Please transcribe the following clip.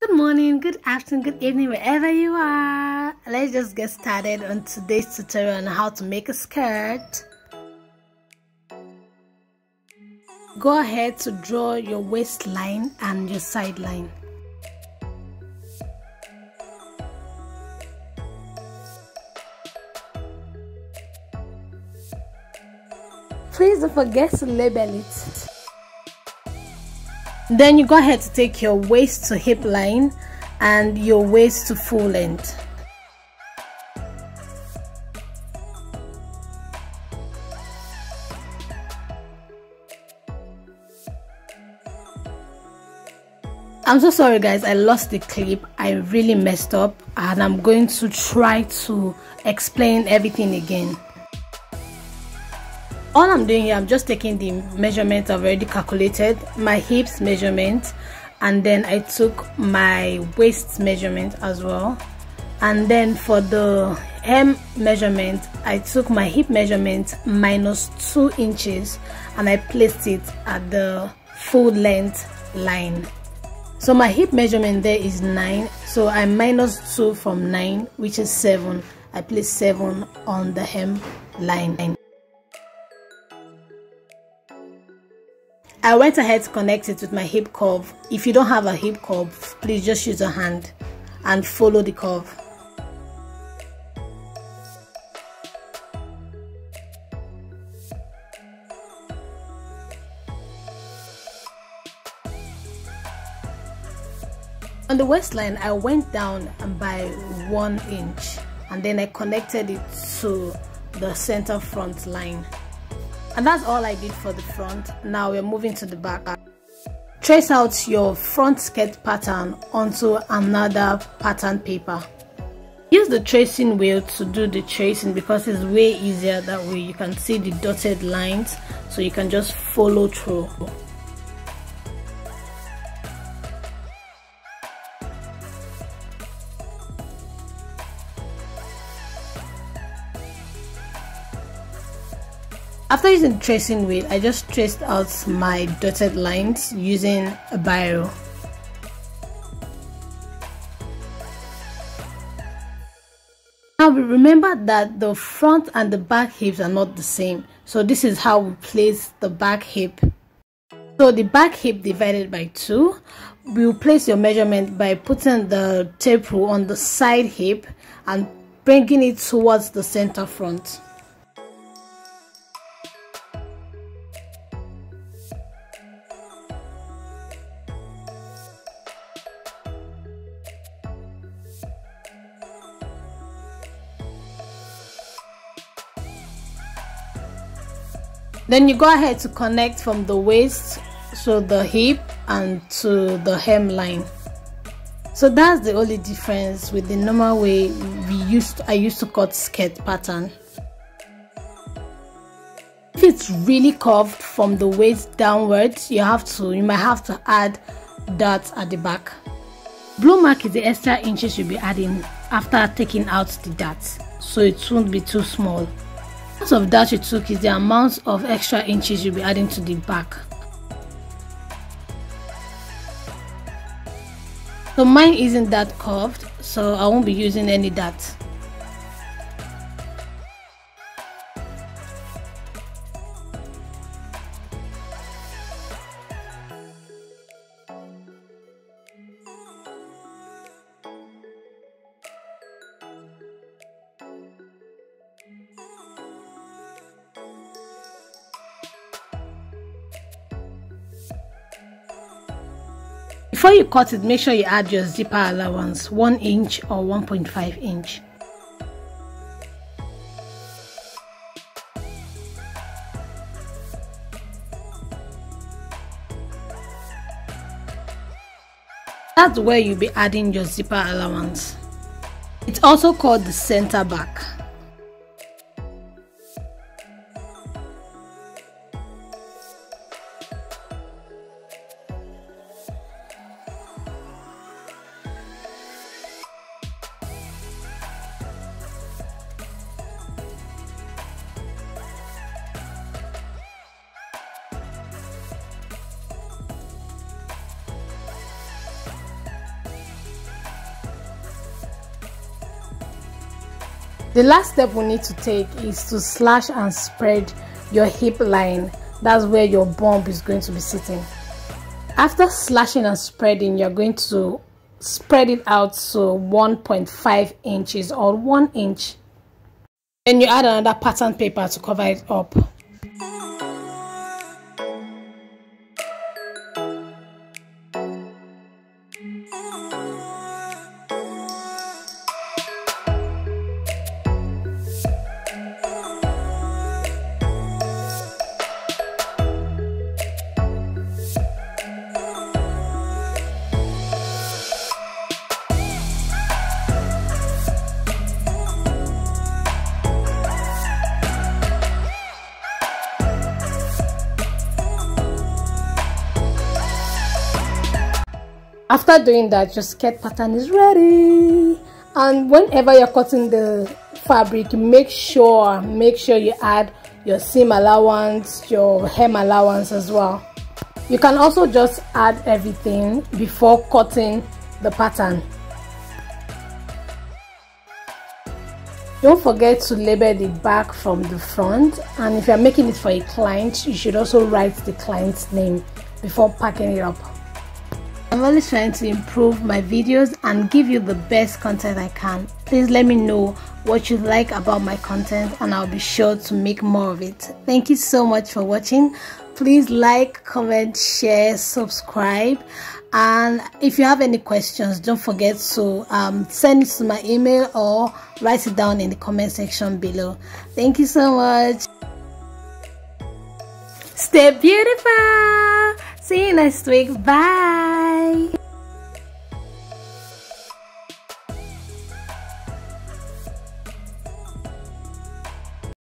Good morning, good afternoon, good evening, wherever you are. Let's just get started on today's tutorial on how to make a skirt. Go ahead to draw your waistline and your side line. Please don't forget to label it. Then you go ahead to take your waist to hip line and your waist to full length. I'm so sorry guys, I lost the clip. I really messed up and I'm going to try to explain everything again all I'm doing here I'm just taking the measurements I've already calculated my hips measurement and then I took my waist measurement as well. And then for the hem measurement I took my hip measurement minus two inches and I placed it at the full length line. So my hip measurement there is 9 so I minus 2 from 9 which is 7 I place 7 on the hem line I went ahead to connect it with my hip curve. If you don't have a hip curve, please just use your hand and follow the curve. On the waistline, I went down by one inch and then I connected it to the center front line and that's all I did for the front. Now we're moving to the back. Trace out your front skirt pattern onto another pattern paper. Use the tracing wheel to do the tracing because it's way easier that way. You can see the dotted lines so you can just follow through After using tracing wheel, I just traced out my dotted lines using a biro. Now remember that the front and the back hips are not the same. So this is how we place the back hip. So the back hip divided by 2, we place your measurement by putting the tape rule on the side hip and bringing it towards the center front. Then you go ahead to connect from the waist so the hip and to the hemline. So that's the only difference with the normal way we used to, I used to cut skirt pattern. If it's really curved from the waist downwards you have to you might have to add dots at the back. Blue mark is the extra inches you'll be adding after taking out the dots so it won't be too small amount of that you took is the amount of extra inches you'll be adding to the back. So mine isn't that curved, so I won't be using any that. Before you cut it, make sure you add your zipper allowance 1 inch or 1.5 inch. That's where you'll be adding your zipper allowance. It's also called the center back. The last step we need to take is to slash and spread your hip line. That's where your bump is going to be sitting. After slashing and spreading you're going to spread it out to 1.5 inches or 1 inch. Then you add another pattern paper to cover it up after doing that your skirt pattern is ready. And whenever you're cutting the fabric make sure make sure you add your seam allowance your hem allowance as well. You can also just add everything before cutting the pattern. Don't forget to label the back from the front and if you're making it for a client you should also write the client's name before packing it up I'm always trying to improve my videos and give you the best content I can. Please let me know what you like about my content and I'll be sure to make more of it. Thank you so much for watching. Please like, comment, share, subscribe. And if you have any questions, don't forget to um, send it to my email or write it down in the comment section below. Thank you so much. Stay beautiful. See you next week. Bye.